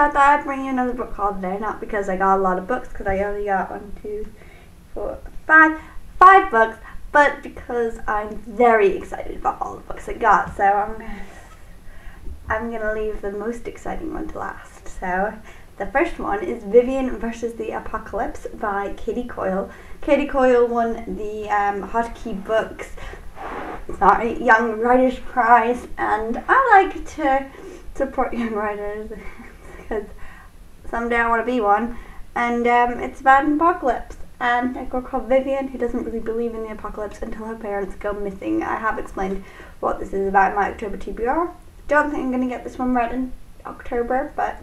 I thought I'd bring you another book haul today, not because I got a lot of books, because I only got one, two, four, five, five books, but because I'm very excited about all the books I got. So I'm gonna, I'm gonna leave the most exciting one to last. So the first one is Vivian versus the Apocalypse by Katie Coyle. Katie Coyle won the um, Hotkey Books sorry, Young Writers Prize, and I like to support young writers because someday I want to be one. And um, it's about an apocalypse, and a girl called Vivian who doesn't really believe in the apocalypse until her parents go missing. I have explained what this is about in my October TBR. Don't think I'm going to get this one read in October, but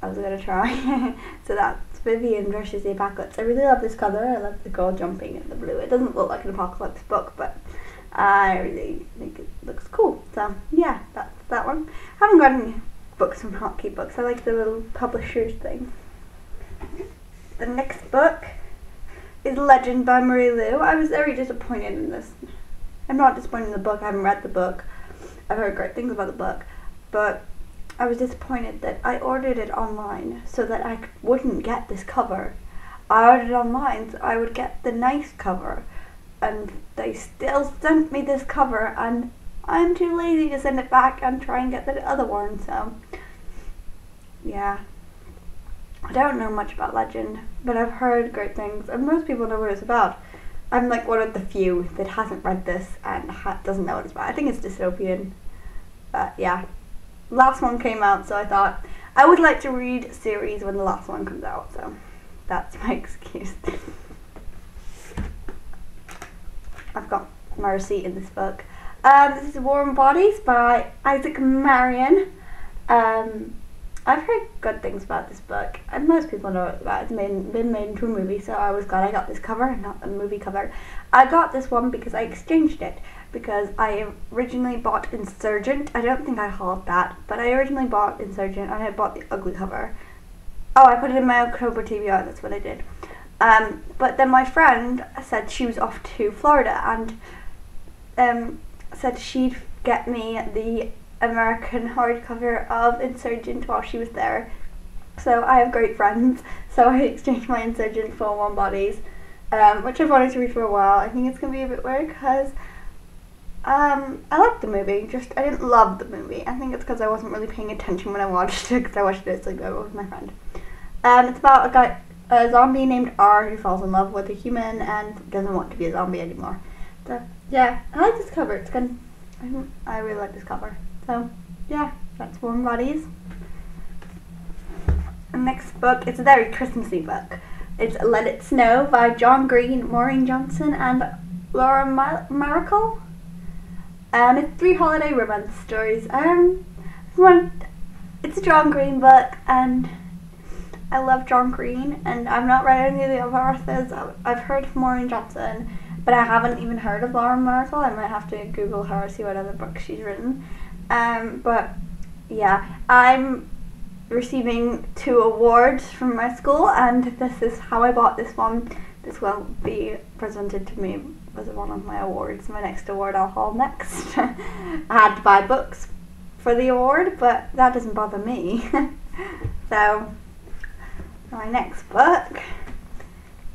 I was going to try. so that's Vivian versus the apocalypse. I really love this cover. I love the girl jumping in the blue. It doesn't look like an apocalypse book, but I really think it looks cool. So yeah, that's that one. I haven't got any books from Hotkey Books. I like the little publishers thing. The next book is Legend by Marie Lu. I was very disappointed in this. I'm not disappointed in the book. I haven't read the book. I've heard great things about the book, but I was disappointed that I ordered it online so that I wouldn't get this cover. I ordered online so I would get the nice cover and they still sent me this cover and I'm too lazy to send it back and try and get the other one so yeah. I don't know much about Legend but I've heard great things and most people know what it's about. I'm like one of the few that hasn't read this and ha doesn't know what it's about. I think it's dystopian but yeah. Last one came out so I thought I would like to read series when the last one comes out so that's my excuse. I've got my receipt in this book. Um, this is Warm Bodies by Isaac Marion. Um, I've heard good things about this book, and most people know about it. It's made, been made into a movie, so I was glad I got this cover, not the movie cover. I got this one because I exchanged it, because I originally bought Insurgent. I don't think I hauled that, but I originally bought Insurgent, and I bought the ugly cover. Oh, I put it in my October TBR, that's what I did. Um, but then my friend said she was off to Florida and um, said she'd get me the American hardcover of Insurgent while she was there. So I have great friends, so I exchanged my Insurgent for Warm Bodies, um, which I've wanted to read for a while. I think it's going to be a bit weird because um, I liked the movie, just I didn't love the movie. I think it's because I wasn't really paying attention when I watched it because I watched it sleepover with my friend. Um, it's about a guy a zombie named R who falls in love with a human and doesn't want to be a zombie anymore. Yeah, I like this cover. It's good. I, I really like this cover. So yeah, that's Warm Bodies. The next book, it's a very Christmassy book. It's Let It Snow by John Green, Maureen Johnson, and Laura Mar Myracle. Um, it's three holiday romance stories. Um, it's a John Green book, and I love John Green, and I've not read any of the other authors. I've heard Maureen Johnson, but I haven't even heard of Lauren Myracle. I might have to Google her, see what other books she's written. Um, but yeah, I'm receiving two awards from my school, and this is how I bought this one. This will be presented to me as one of my awards. My next award I'll haul next. I had to buy books for the award, but that doesn't bother me. so my next book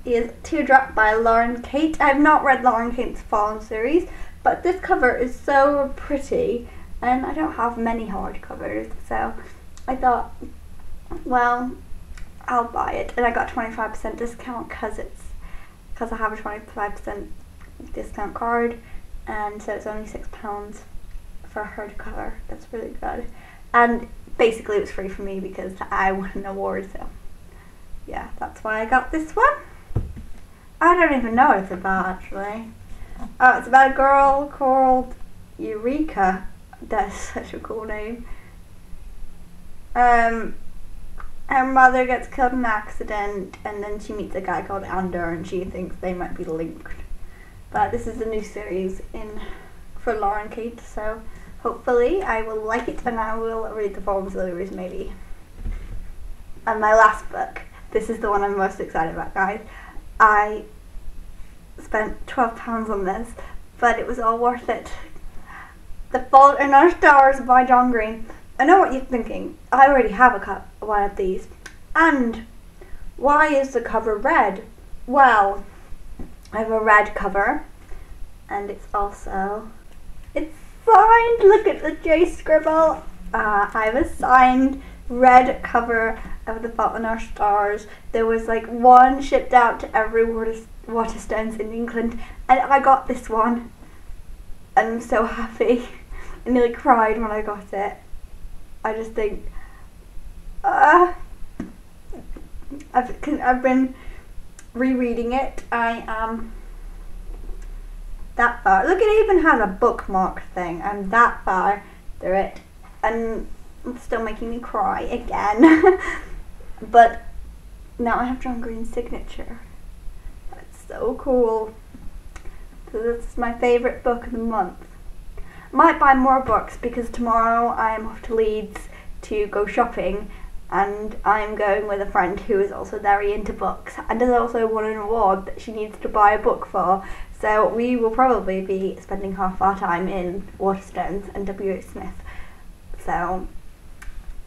is Teardrop by Lauren Kate. I've not read Lauren Kate's Fallen series, but this cover is so pretty and I don't have many hardcovers, so I thought, well, I'll buy it. And I got 25% discount because it's because I have a 25% discount card and so it's only £6 for a hardcover. That's really good. And basically it was free for me because I won an award, so yeah, that's why I got this one. I don't even know what it's about actually. Oh, it's about a girl called Eureka. That's such a cool name. Um, her mother gets killed in an accident and then she meets a guy called Ander and she thinks they might be linked. But this is a new series in for Lauren Kate, so hopefully I will like it and I will read the Fallen series maybe. And my last book this is the one I'm most excited about, guys. I spent £12 on this, but it was all worth it. The Fault in Our Stars by John Green. I know what you're thinking. I already have a cup, one of these. And why is the cover red? Well, I have a red cover, and it's also it's signed. Look at the J scribble. Uh, I a signed red cover of the Fault in Our Stars. There was like one shipped out to every water Waterstones in England, and I got this one. and I'm so happy. I nearly cried when I got it. I just think, uh, I've I've been rereading it. I am that far. Look, it even has a bookmark thing. I'm that far through it, and it's still making me cry again. but now I have John Green's signature. That's so cool. So this is my favourite book of the month. Might buy more books because tomorrow I am off to Leeds to go shopping and I'm going with a friend who is also very into books and has also won an award that she needs to buy a book for. So we will probably be spending half our time in Waterstones and W.H. Smith. So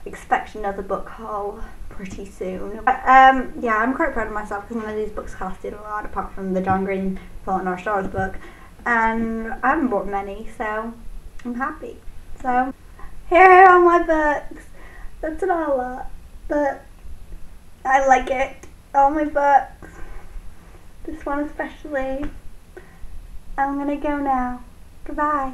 expect another book haul pretty soon. Um, yeah, I'm quite proud of myself because none of these books costed a lot apart from the John Green Fault in Our Stars book. And I haven't bought many, so I'm happy. So here are my books. That's not a lot, but I like it. All my books. This one especially. I'm gonna go now. Goodbye.